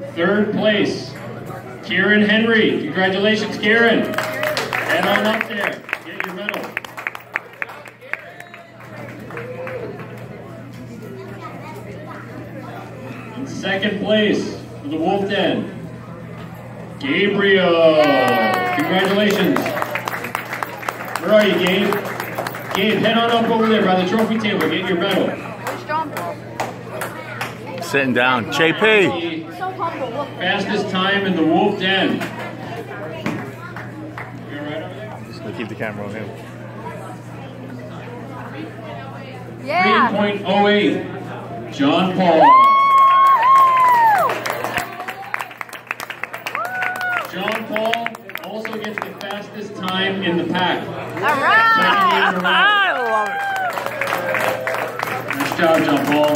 Third place, Kieran Henry. Congratulations, Kieran. Head on up there. Get your medal. In second place for the Wolf Den, Gabriel. Congratulations. Where are you, Gabe? Gabe, head on up over there by the trophy table. Get your medal. Where's John Paul? Sitting down. JP. So humble. Look. Fastest time in the Wolf Den. You all right over there? Just gonna keep the camera on him. Yeah. 3.08. John Paul. John Paul also gets the fastest time in the pack. All right. Second year in a row. I love it. Nice job, John Paul.